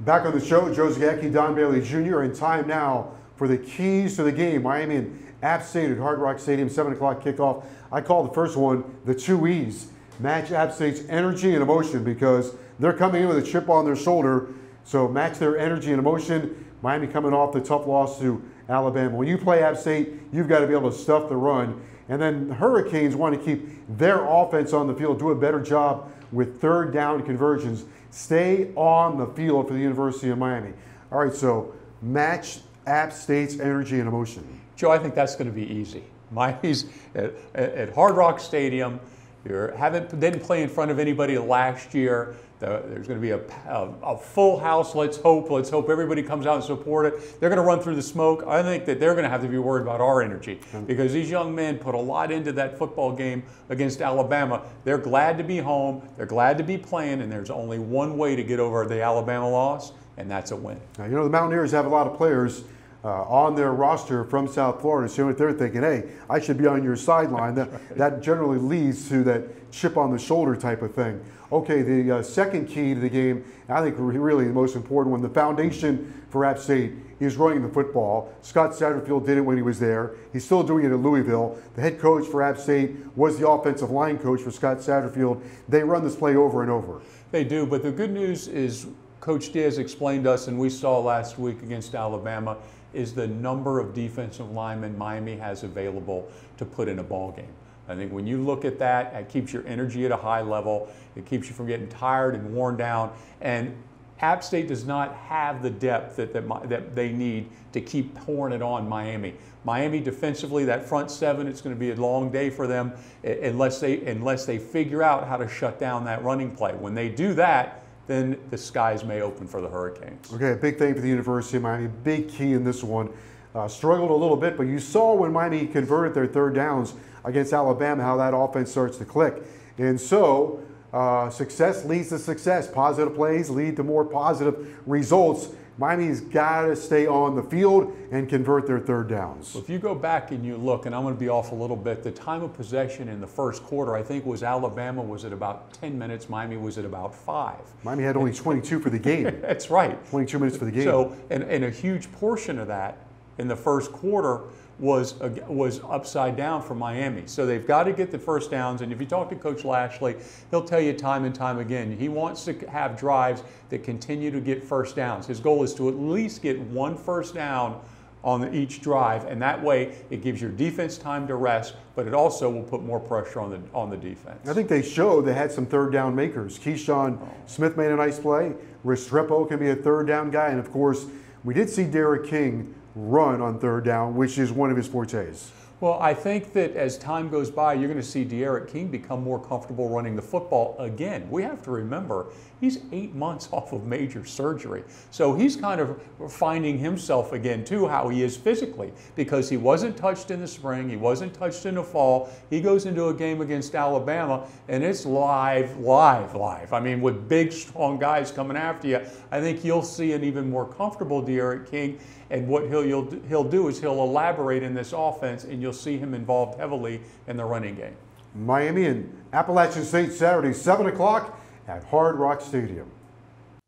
Back on the show, Joe Zagacki, Don Bailey Jr., and time now for the keys to the game. Miami and App State at Hard Rock Stadium, 7 o'clock kickoff. I call the first one the two E's. Match App State's energy and emotion because they're coming in with a chip on their shoulder. So match their energy and emotion. Miami coming off the tough loss to Alabama. When you play App State, you've got to be able to stuff the run. And then the Hurricanes want to keep their offense on the field, do a better job with third down conversions. Stay on the field for the University of Miami. All right, so match App State's energy and emotion. Joe, I think that's going to be easy. Miami's at, at Hard Rock Stadium. You haven't didn't play in front of anybody last year. The, there's going to be a, a, a, full house. Let's hope. Let's hope everybody comes out and support it. They're going to run through the smoke. I think that they're going to have to be worried about our energy mm. because these young men put a lot into that football game against Alabama. They're glad to be home. They're glad to be playing, and there's only one way to get over the Alabama loss, and that's a win. Now, you know the Mountaineers have a lot of players uh, on their roster from South Florida. So they're thinking, hey, I should be on your sideline. That, right. that generally leads to that chip on the shoulder type of thing. Okay, the uh, second key to the game, I think really the most important one, the foundation for App State is running the football. Scott Satterfield did it when he was there. He's still doing it at Louisville. The head coach for App State was the offensive line coach for Scott Satterfield. They run this play over and over. They do, but the good news is Coach Diaz explained to us, and we saw last week against Alabama, is the number of defensive linemen Miami has available to put in a ball game. I think when you look at that, it keeps your energy at a high level. It keeps you from getting tired and worn down. And App State does not have the depth that, that, that they need to keep pouring it on Miami. Miami defensively, that front seven, it's going to be a long day for them unless they, unless they figure out how to shut down that running play. When they do that, then the skies may open for the Hurricanes. Okay, big thing for the University of Miami, big key in this one. Uh, struggled a little bit, but you saw when Miami converted their third downs against Alabama how that offense starts to click. And so, uh, success leads to success. Positive plays lead to more positive results. Miami's got to stay on the field and convert their third downs. Well, if you go back and you look, and I'm going to be off a little bit, the time of possession in the first quarter, I think was Alabama was at about 10 minutes, Miami was at about five. Miami had only 22 for the game. That's right. 22 minutes for the game. So, and, and a huge portion of that in the first quarter was was upside down for Miami. So they've got to get the first downs. And if you talk to Coach Lashlee, he'll tell you time and time again he wants to have drives that continue to get first downs. His goal is to at least get one first down on each drive, and that way it gives your defense time to rest, but it also will put more pressure on the on the defense. I think they showed they had some third down makers. Keyshawn oh. Smith made a nice play. Restrepo can be a third down guy, and of course, we did see D'Eriq King run on third down, which is one of his fortes. Well, I think that as time goes by, you're going to see D'Eriq King become more comfortable running the football again. We have to remember he's eight months off of major surgery. So he's kind of finding himself again, too, how he is physically, because he wasn't touched in the spring, he wasn't touched in the fall. He goes into a game against Alabama, and it's live, live, live. I mean, with big, strong guys coming after you, I think you'll see an even more comfortable D'Eriq King. And what he'll, he'll, he'll do is he'll elaborate in this offense, and you'll see him involved heavily in the running game. Miami and Appalachian State Saturday, 7 o'clock at Hard Rock Stadium.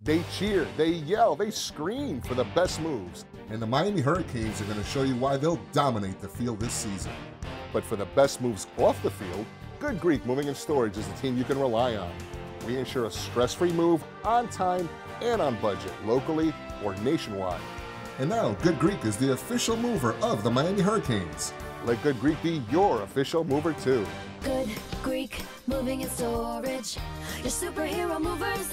They cheer, they yell, they scream for the best moves. And the Miami Hurricanes are going to show you why they'll dominate the field this season. But for the best moves off the field, Good Greek Moving and Storage is the team you can rely on. We ensure a stress free move on time and on budget, locally or nationwide. And now, Good Greek is the official mover of the Miami Hurricanes. Let Good Greek be your official mover too. Good Greek moving and storage. Your superhero movers.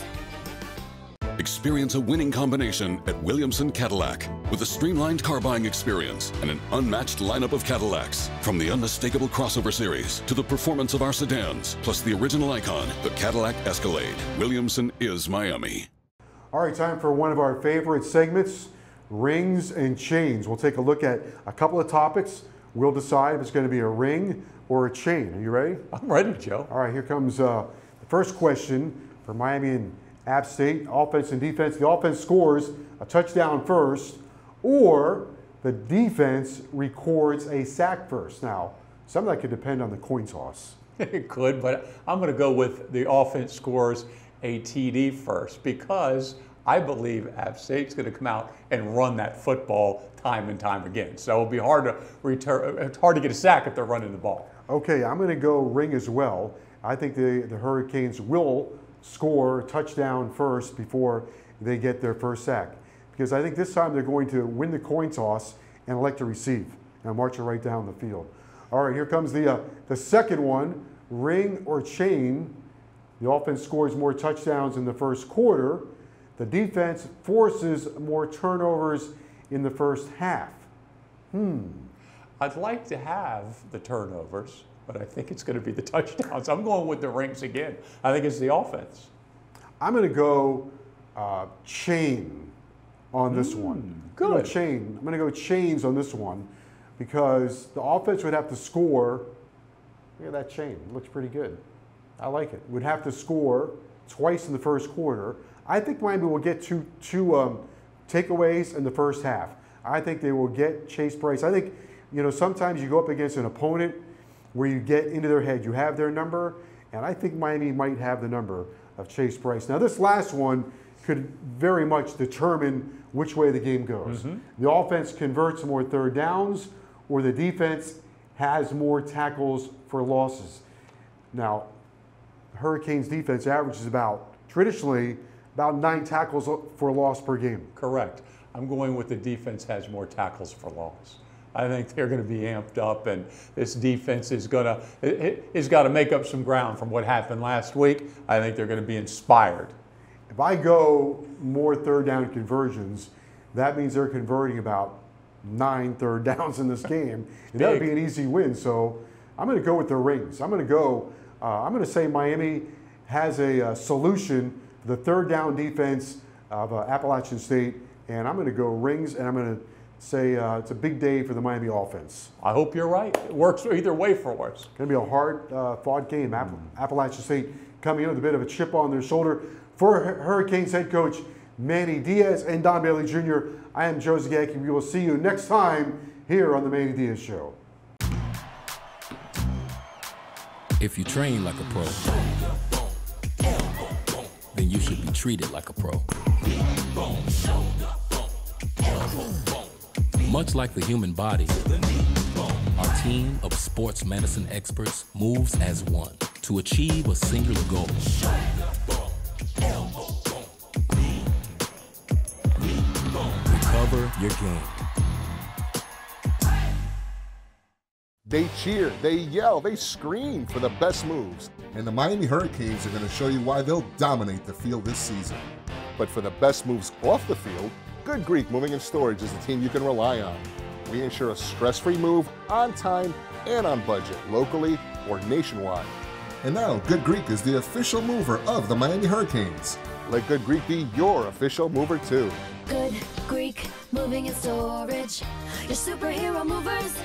Experience a winning combination at Williamson Cadillac with a streamlined car buying experience and an unmatched lineup of Cadillacs. From the unmistakable crossover series to the performance of our sedans, plus the original icon, the Cadillac Escalade. Williamson is Miami. All right, time for one of our favorite segments rings and chains. We'll take a look at a couple of topics. We'll decide if it's going to be a ring or a chain. Are you ready? I'm ready, Joe. All right, here comes uh, the first question for Miami and App State offense and defense. The offense scores a touchdown first, or the defense records a sack first. Now, some of that could depend on the coin toss. it could, but I'm going to go with the offense scores a TD first because I believe App State's going to come out and run that football time and time again. So it'll be hard to return. It's hard to get a sack if they're running the ball. Okay, I'm going to go ring as well. I think the, the Hurricanes will score touchdown first before they get their first sack. Because I think this time they're going to win the coin toss and elect to receive and march it right down the field. All right, here comes the, uh, the second one ring or chain. The offense scores more touchdowns in the first quarter. The defense forces more turnovers in the first half. Hmm. I'd like to have the turnovers, but I think it's going to be the touchdowns. I'm going with the rings again. I think it's the offense. I'm going to go uh, chain on this Mm, one. good. I'm gonna chain. I'm going to go chains on this one because the offense would have to score. Look at that chain. It looks pretty good. I like it. Would have to score twice in the first quarter. I think Miami will get two, two um, takeaways in the first half. I think they will get Chase Brice. I think, you know, sometimes you go up against an opponent where you get into their head. You have their number, and I think Miami might have the number of Chase Brice. Now, this last one could very much determine which way the game goes. Mm-hmm. The offense converts more third downs, or the defense has more tackles for losses. Now, Hurricanes defense averages about traditionally about nine tackles for loss per game. Correct. I'm going with the defense has more tackles for loss. I think they're going to be amped up, and this defense is going to it, has got to make up some ground from what happened last week. I think they're going to be inspired. If I go more third down conversions, that means they're converting about nine third downs in this game, and that would be an easy win. So I'm going to go with the rings. I'm going to go. Uh, I'm going to say Miami has a, uh solution to the third down defense of uh, Appalachian State, and I'm going to go rings, and I'm going to say uh, it's a big day for the Miami offense. I hope you're right. It works either way for us. Going to be a hard uh, fought game. App- Appalachian State coming in with a bit of a chip on their shoulder. For Hurricanes head coach Manny Diaz and Don Bailey Jr., I am Joe Zagacki. We will see you next time here on the Manny Diaz Show. If you train like a pro, then you should be treated like a pro. Much like the human body, our team of sports medicine experts moves as one to achieve a singular goal. Recover your game. They cheer, they yell, they scream for the best moves. And the Miami Hurricanes are going to show you why they'll dominate the field this season. But for the best moves off the field, Good Greek Moving and Storage is the team you can rely on. We ensure a stress free move on time and on budget, locally or nationwide. And now, Good Greek is the official mover of the Miami Hurricanes. Let Good Greek be your official mover too. Good Greek moving and storage. Your superhero movers.